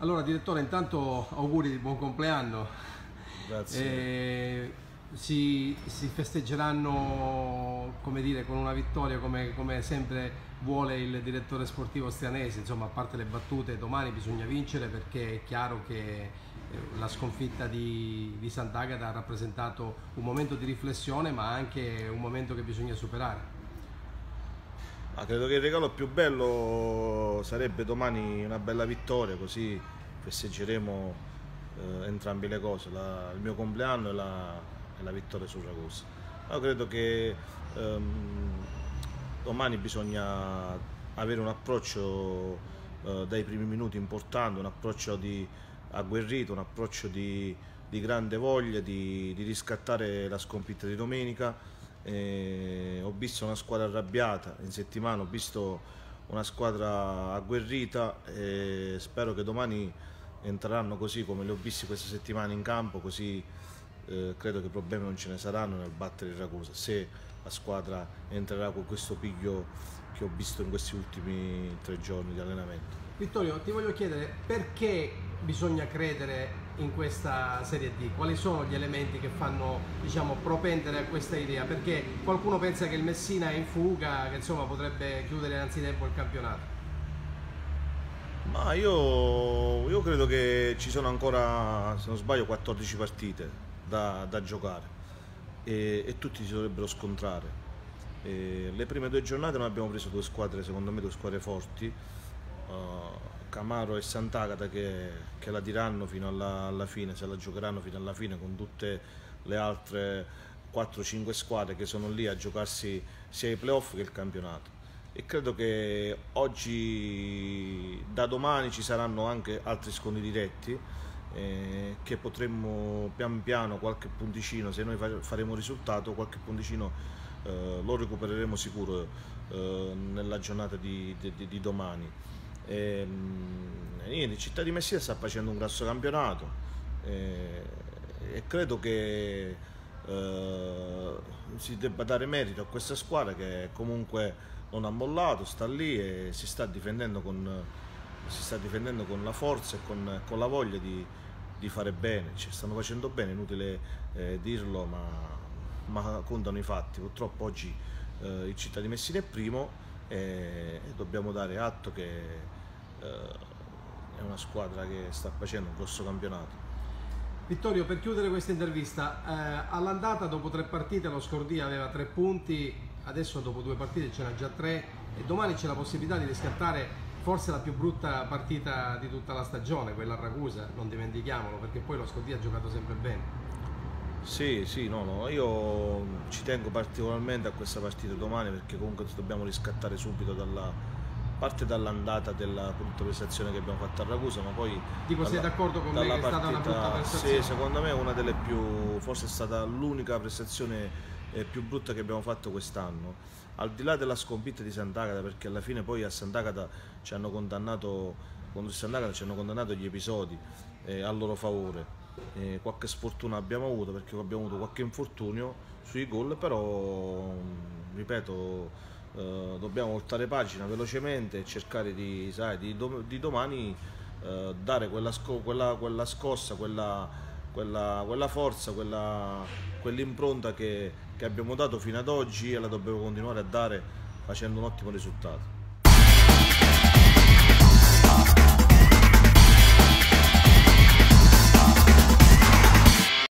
Allora direttore, intanto auguri di buon compleanno. Grazie. Eh, si, si festeggeranno come dire, con una vittoria come, come sempre vuole il direttore sportivo Stianese, insomma a parte le battute domani bisogna vincere perché è chiaro che eh, la sconfitta di, di Sant'Agata ha rappresentato un momento di riflessione ma anche un momento che bisogna superare. Ah, credo che il regalo più bello sarebbe domani una bella vittoria, così festeggeremo eh, entrambe le cose, la, il mio compleanno e la, e la vittoria su Ragusa. Io credo che ehm, domani bisogna avere un approccio eh, dai primi minuti importante, un approccio di agguerrito, un approccio di, di grande voglia di, di riscattare la sconfitta di domenica eh, ho visto una squadra arrabbiata in settimana, ho visto una squadra agguerrita e spero che domani entreranno così come li ho visti questa settimana in campo, così eh, credo che problemi non ce ne saranno nel battere il Ragusa. Se la squadra entrerà con questo piglio che ho visto in questi ultimi tre giorni di allenamento. Vittorio, ti voglio chiedere perché bisogna credere in questa Serie D? Quali sono gli elementi che fanno diciamo, propendere a questa idea? Perché qualcuno pensa che il Messina è in fuga, che insomma, potrebbe chiudere anzitempo il campionato. Ma io, io, credo che ci sono ancora, se non sbaglio, 14 partite da, da giocare e, e, tutti si dovrebbero scontrare. E le prime due giornate noi abbiamo preso due squadre, secondo me, due squadre forti. Uh, Camaro e Sant'Agata che, che, la diranno fino alla, alla, fine, se la giocheranno fino alla fine con tutte le altre 4-5 squadre che sono lì a giocarsi sia i playoff che il campionato. E credo che oggi, da domani, ci saranno anche altri scontri diretti eh, che potremmo pian piano qualche punticino, se noi faremo risultato, qualche punticino eh, lo recupereremo sicuro eh, nella giornata di, di, di domani. E, ehm, niente, Città di Messina sta facendo un grosso campionato e, e credo che eh, si debba dare merito a questa squadra che comunque non ha mollato, sta lì e si sta difendendo con, sta difendendo con la forza e con, con la voglia di, di, fare bene, ci stanno facendo bene, inutile eh, dirlo, ma, ma, contano i fatti. Purtroppo oggi eh, il Città di Messina è primo e, e dobbiamo dare atto che eh, è una squadra che sta facendo un grosso campionato. Vittorio, per chiudere questa intervista, eh, all'andata dopo tre partite lo Scordia aveva tre punti, adesso dopo due partite ce n'ha già tre e domani c'è la possibilità di riscattare forse la più brutta partita di tutta la stagione, quella a Ragusa, non dimentichiamolo, perché poi lo Scordia ha giocato sempre bene. Sì, sì, no, no, io ci tengo particolarmente a questa partita domani perché comunque dobbiamo riscattare subito dalla, parte dall'andata della brutta prestazione che abbiamo fatto a Ragusa, ma poi... Dico, sei d'accordo con me che partita, è stata una brutta prestazione? Sì, secondo me è una delle più... forse è stata l'unica prestazione eh, più brutta che abbiamo fatto quest'anno. Al di là della sconfitta di Sant'Agata, perché alla fine poi a Sant'Agata ci hanno condannato, contro Sant'Agata ci hanno condannato gli episodi eh, a loro favore. Eh, qualche sfortuna abbiamo avuto perché abbiamo avuto qualche infortunio sui gol, però ripeto eh, dobbiamo voltare pagina velocemente e cercare di, sai, di, dom di domani eh, dare quella, sco quella, quella scossa, quella, quella forza, quell'impronta che, che abbiamo dato fino ad oggi e la dobbiamo continuare a dare facendo un ottimo risultato.